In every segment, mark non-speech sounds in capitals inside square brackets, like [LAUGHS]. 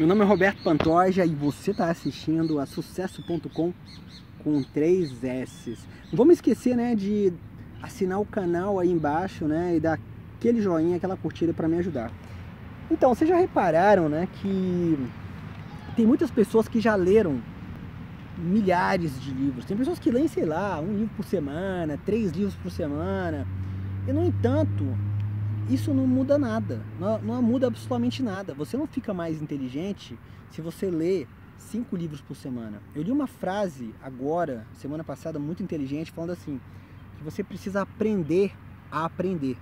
Meu nome é Roberto Pantoja e você está assistindo a Sucesso.com com três S. Não vamos esquecer né, de assinar o canal aí embaixo né, e dar aquele joinha, aquela curtida para me ajudar. Então, vocês já repararam né, que tem muitas pessoas que já leram milhares de livros. Tem pessoas que leem, sei lá, um livro por semana, três livros por semana. E, no entanto, isso não muda nada, não, não, muda absolutamente nada. Você não fica mais inteligente se você lê cinco livros por semana. Eu li uma frase agora, semana passada, muito inteligente, falando assim, que você precisa aprender a aprender.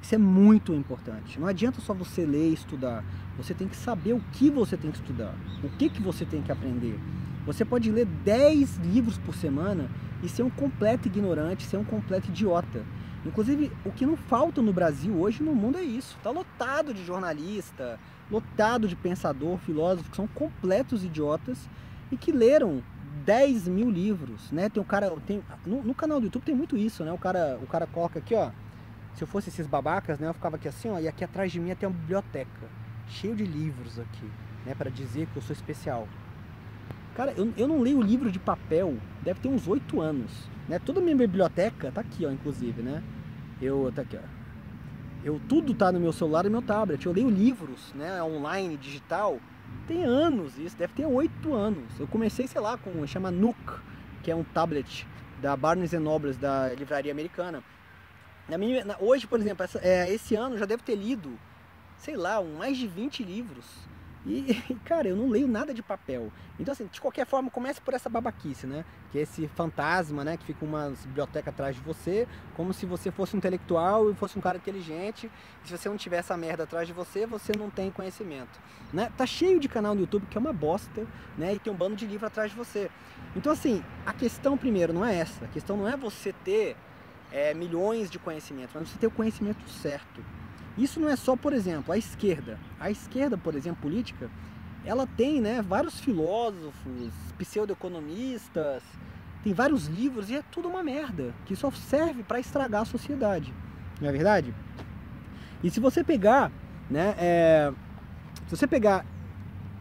Isso é muito importante. Não adianta só você ler e estudar. Você tem que saber o que você tem que estudar, o que, que você tem que aprender. Você pode ler 10 livros por semana e ser um completo ignorante, ser um completo idiota. Inclusive, o que não falta no Brasil hoje no mundo é isso. Está lotado de jornalista, lotado de pensador, filósofo, que são completos idiotas e que leram 10 mil livros, né? Tem o cara, tem, no, no, canal do YouTube tem muito isso, né? O cara, o cara coloca aqui, ó. Se eu fosse esses babacas, né? Eu ficava aqui assim, ó. E aqui atrás de mim tem uma biblioteca, cheio de livros aqui, né? Para dizer que eu sou especial. Cara, eu, eu não leio livro de papel, deve ter uns 8 anos, né? Toda a minha biblioteca tá aqui, ó, inclusive, né? Eu, tá aqui, ó. Eu, tudo tá no meu celular e meu tablet. Eu leio livros, né, online, digital, tem anos isso, deve ter oito anos. Eu comecei, sei lá, com, chama Nook, que é um tablet da Barnes Nobles, da livraria americana. Na minha, na, hoje, por exemplo, essa, é, esse ano já devo ter lido, sei lá, um, mais de 20 livros e, [LAUGHS] cara, eu não leio nada de papel. Então, assim, de qualquer forma, comece por essa babaquice, né? Que é esse fantasma, né? Que fica uma biblioteca atrás de você, como se você fosse um intelectual e fosse um cara inteligente. E se você não tiver essa merda atrás de você, você não tem conhecimento, né? Tá cheio de canal no YouTube que é uma bosta, né? E tem um bando de livro atrás de você. Então, assim, a questão primeiro não é essa. A questão não é você ter é, milhões de conhecimentos, mas você ter o conhecimento certo. Isso não é só, por exemplo, a esquerda. A esquerda, por exemplo, política, ela tem né, vários filósofos, pseudoeconomistas, tem vários livros e é tudo uma merda, que só serve para estragar a sociedade. Não é verdade? E se você pegar, né, é, se você pegar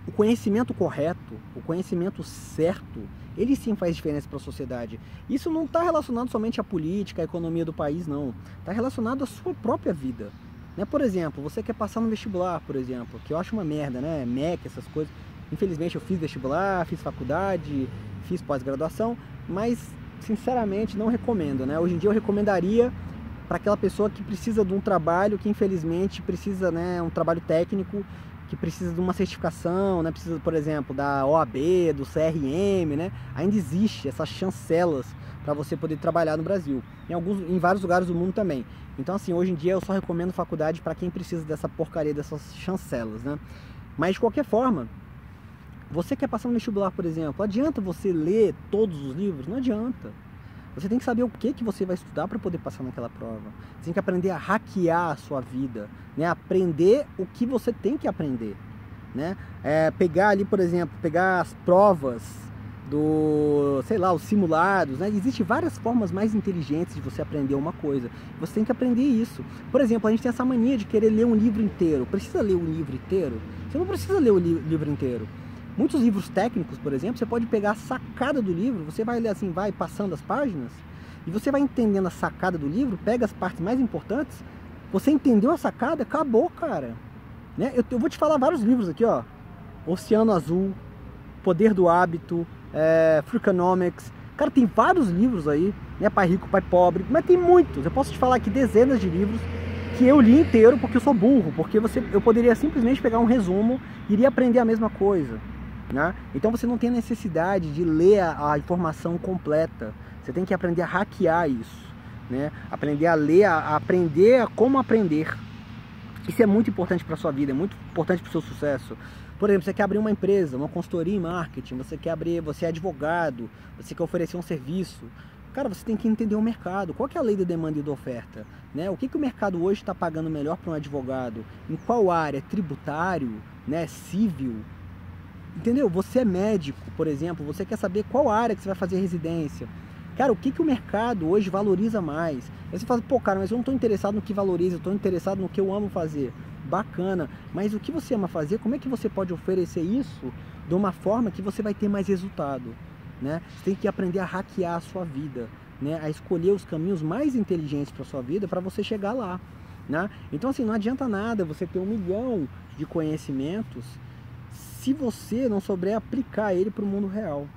o conhecimento correto, o conhecimento certo, ele sim faz diferença para a sociedade. Isso não está relacionado somente à política, à economia do país, não. Está relacionado à sua própria vida. Né? Por exemplo, você quer passar no vestibular, por exemplo, que eu acho uma merda, né? MEC, essas coisas. Infelizmente eu fiz vestibular, fiz faculdade, fiz pós-graduação, mas sinceramente não recomendo, né? Hoje em dia eu recomendaria para aquela pessoa que precisa de um trabalho que infelizmente precisa, né, um trabalho técnico que precisa de uma certificação, né, precisa, por exemplo, da OAB, do CRM, né? Ainda existe essas chancelas para você poder trabalhar no Brasil. Em alguns, em vários lugares do mundo também. Então assim, hoje em dia eu só recomendo faculdade para quem precisa dessa porcaria dessas chancelas, né? Mas de qualquer forma, você quer passar no vestibular, por exemplo, adianta você ler todos os livros? Não adianta. Você tem que saber o que, que você vai estudar para poder passar naquela prova. Você tem que aprender a hackear a sua vida, né? Aprender o que você tem que aprender, né? É, pegar ali, por exemplo, pegar as provas do, sei lá, os simulados, né? Existem várias formas mais inteligentes de você aprender uma coisa. Você tem que aprender isso. Por exemplo, a gente tem essa mania de querer ler um livro inteiro. Precisa ler um livro inteiro? Você não precisa ler o li livro inteiro. Muitos livros técnicos, por exemplo, você pode pegar a sacada do livro, você vai ler assim, vai passando as páginas, e você vai entendendo a sacada do livro, pega as partes mais importantes, você entendeu a sacada, acabou, cara. Né? Eu, eu vou te falar vários livros aqui, ó. Oceano Azul, Poder do Hábito, é, Freakonomics. Cara, tem vários livros aí, né? Pai Rico, Pai Pobre, mas tem muitos. Eu posso te falar aqui dezenas de livros que eu li inteiro porque eu sou burro, porque você, eu poderia simplesmente pegar um resumo e iria aprender a mesma coisa. Né? Então você não tem necessidade de ler a, a, informação completa. Você tem que aprender a hackear isso. Né? Aprender a ler, a, a aprender a como aprender. Isso é muito importante para sua vida, é muito importante para o seu sucesso. Por exemplo, você quer abrir uma empresa, uma consultoria em marketing, você quer abrir, você é advogado, você quer oferecer um serviço. Cara, você tem que entender o mercado. Qual é a lei da demanda e da oferta? Né? O que, que o mercado hoje está pagando melhor para um advogado? Em qual área? Tributário? Né? Civil? Entendeu? Você é médico, por exemplo, você quer saber qual área que você vai fazer residência. Cara, o que, que o mercado hoje valoriza mais? Aí você fala, pô, cara, mas eu não estou interessado no que valoriza, eu estou interessado no que eu amo fazer. Bacana, mas o que você ama fazer, como é que você pode oferecer isso de uma forma que você vai ter mais resultado, né? Você tem que aprender a hackear a sua vida, né? A escolher os caminhos mais inteligentes para sua vida para você chegar lá, né? Então assim, não adianta nada você ter um milhão de conhecimentos se você não souber aplicar ele para o mundo real.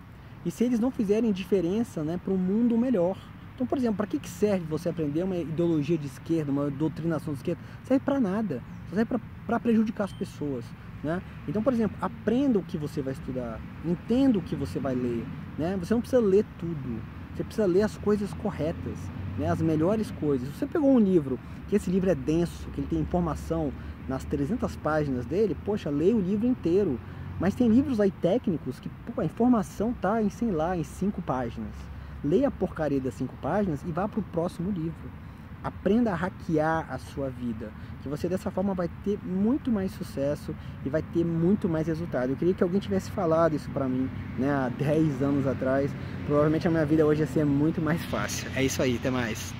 E se eles não fizerem diferença né, para um mundo melhor. Então, por exemplo, para que, que serve você aprender uma ideologia de esquerda, uma doutrinação de esquerda? Serve para nada. Só serve para prejudicar as pessoas. Né? Então, por exemplo, aprenda o que você vai estudar, entenda o que você vai ler. Né? Você não precisa ler tudo, você precisa ler as coisas corretas, né? as melhores coisas. Você pegou um livro, que esse livro é denso, que ele tem informação nas 300 páginas dele, poxa, leia o livro inteiro. Mas tem livros aí técnicos que pô, a informação tá em, sei lá, em cinco páginas. Leia a porcaria das cinco páginas e vá para o próximo livro. Aprenda a hackear a sua vida, que você dessa forma vai ter muito mais sucesso e vai ter muito mais resultado. Eu queria que alguém tivesse falado isso para mim, né, há 10 anos atrás. Provavelmente a minha vida hoje ia ser muito mais fácil. É isso aí, até mais.